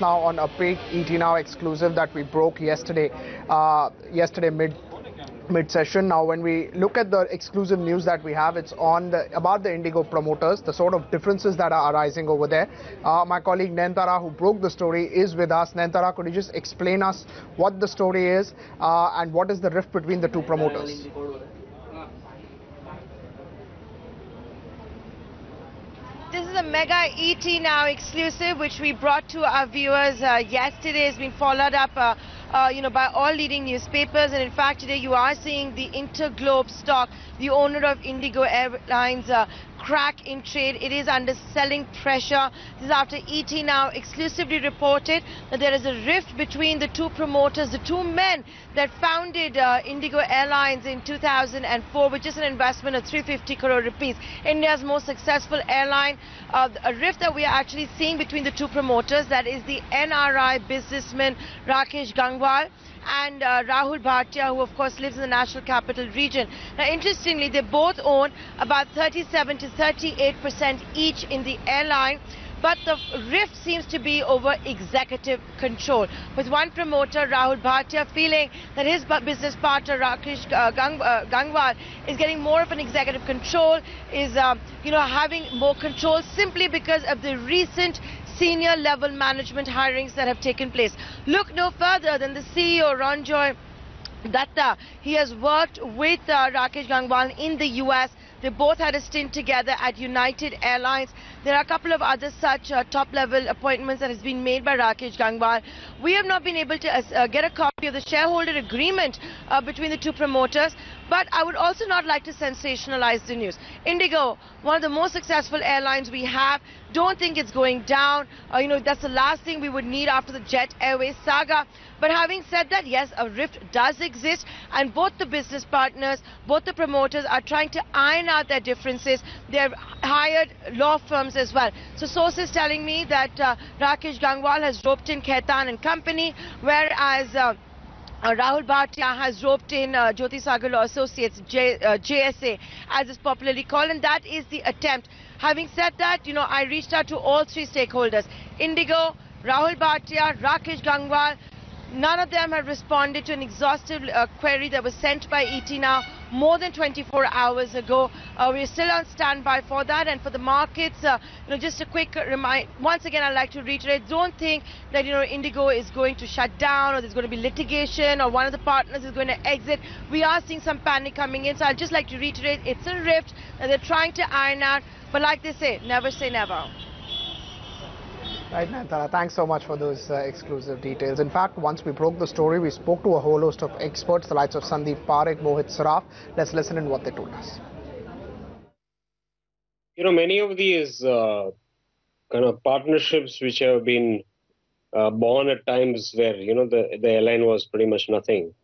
now on a big ET Now exclusive that we broke yesterday, uh, yesterday mid mid-session. Now, when we look at the exclusive news that we have, it's on the about the Indigo promoters, the sort of differences that are arising over there. Uh, my colleague Nayantara, who broke the story, is with us. Nayantara, could you just explain us what the story is uh, and what is the rift between the two promoters? This is a mega ET Now exclusive, which we brought to our viewers uh, yesterday. It's been followed up, uh, uh, you know, by all leading newspapers. And in fact, today you are seeing the Interglobe stock, the owner of Indigo Airlines, uh, crack in trade. It is under selling pressure. This is after ET Now exclusively reported that there is a rift between the two promoters, the two men that founded uh, Indigo Airlines in 2004, which is an investment of 350 crore rupees. India's most successful airline. Uh, a rift that we are actually seeing between the two promoters, that is the NRI businessman Rakesh Gangwal and uh, Rahul Bhatia, who of course lives in the National Capital Region. Now, interestingly, they both own about 37 to 38 percent each in the airline. But the rift seems to be over executive control, with one promoter, Rahul Bhatia, feeling that his business partner, Rakesh uh, Gang, uh, Gangwal, is getting more of an executive control, is, uh, you know, having more control simply because of the recent senior level management hirings that have taken place. Look no further than the CEO, Ronojoy Dutta. He has worked with uh, Rakesh Gangwal in the US. They both had a stint together at United Airlines. There are a couple of other such uh, top-level appointments that has been made by Rakesh Gangwal. We have not been able to uh, get a copy of the shareholder agreement uh, between the two promoters, but I would also not like to sensationalize the news. Indigo, one of the most successful airlines we have, don't think it's going down. Uh, you know, that's the last thing we would need after the Jet Airways saga. But having said that, yes, a rift does exist, and both the business partners, both the promoters are trying to iron out their differences. They've hired law firms as well. So sources telling me that uh, Rakesh Gangwal has roped in Khaitan and Company, whereas uh, uh, Rahul Bhatia has roped in uh, Jyoti Sagar Law Associates, J, uh, JSA, as it's popularly called, and that is the attempt. Having said that, you know, I reached out to all three stakeholders, Indigo, Rahul Bhatia, Rakesh Gangwal, None of them have responded to an exhaustive uh, query that was sent by ET Now more than 24 hours ago. Uh, we're still on standby for that and for the markets. Uh, you know, just a quick remind. Once again, I'd like to reiterate: don't think that you know Indigo is going to shut down or there's going to be litigation or one of the partners is going to exit. We are seeing some panic coming in, so I'd just like to reiterate: it's a rift that they're trying to iron out. But like they say, never say never. Right, Nayantara, thanks so much for those uh, exclusive details. In fact, once we broke the story, we spoke to a whole host of experts, the likes of Sandeep Parekh, Mohit Saraf. Let's listen in what they told us. You know, many of these uh, kind of partnerships which have been uh, born at times where, you know, the, the airline was pretty much nothing,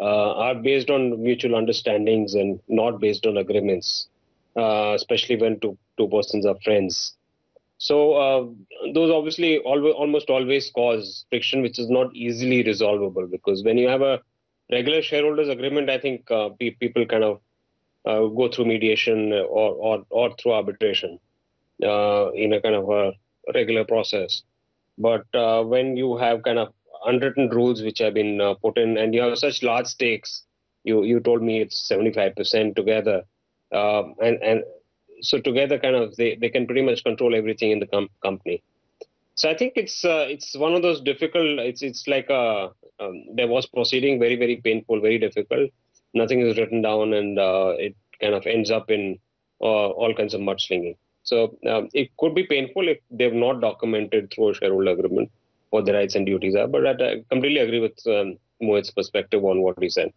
uh, are based on mutual understandings and not based on agreements, uh, especially when two, two persons are friends. So uh, those obviously almost always cause friction, which is not easily resolvable because when you have a regular shareholders agreement, I think uh, pe- people kind of uh, go through mediation or or, or through arbitration uh, in a kind of a regular process. But uh, when you have kind of unwritten rules which have been uh, put in, and you have such large stakes, you you told me it's 75% together, and and so together kind of they, they can pretty much control everything in the com- company. So i think it's uh, it's one of those difficult it's it's like a um, there was proceeding very very painful very difficult. Nothing is written down and uh, it kind of ends up in uh, all kinds of mudslinging. So um, it could be painful if they've not documented through a shareholder agreement what the rights and duties are but i, completely agree with um, Mohit's perspective on what he said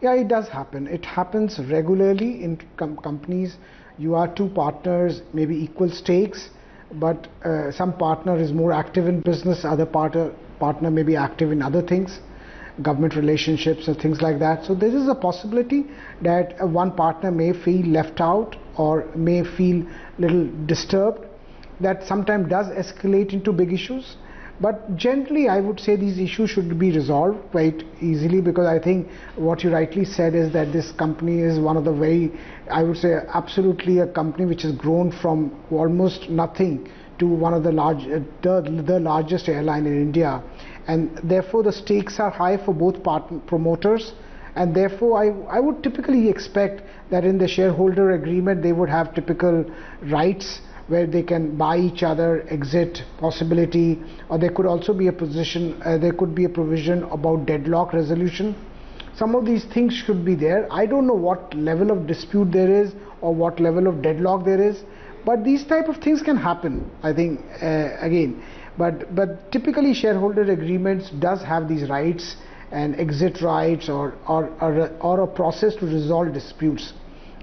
Yeah, it does happen. It happens regularly in com companies. You are two partners, maybe equal stakes, but uh, some partner is more active in business, other partner, partner may be active in other things, government relationships and things like that. So there is a possibility that uh, one partner may feel left out or may feel little disturbed. That sometimes does escalate into big issues. But generally, I would say these issues should be resolved quite easily because I think what you rightly said is that this company is one of the very, I would say, absolutely a company which has grown from almost nothing to one of the large, uh, the, the largest airline in India, and therefore the stakes are high for both part- promoters. And therefore, I, I would typically expect that in the shareholder agreement they would have typical rights where they can buy each other, exit possibility, or there could also be a position, uh, there could be a provision about deadlock resolution. Some of these things should be there. I don't know what level of dispute there is or what level of deadlock there is, but these type of things can happen. I think uh, again, but but typically shareholder agreements does have these rights and exit rights or or or, or a process to resolve disputes,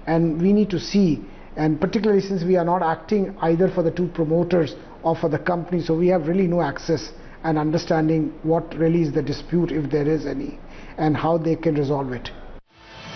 and we need to see and particularly since we are not acting either for the two promoters or for the company, so we have really no access and understanding what really is the dispute if there is any and how they can resolve it.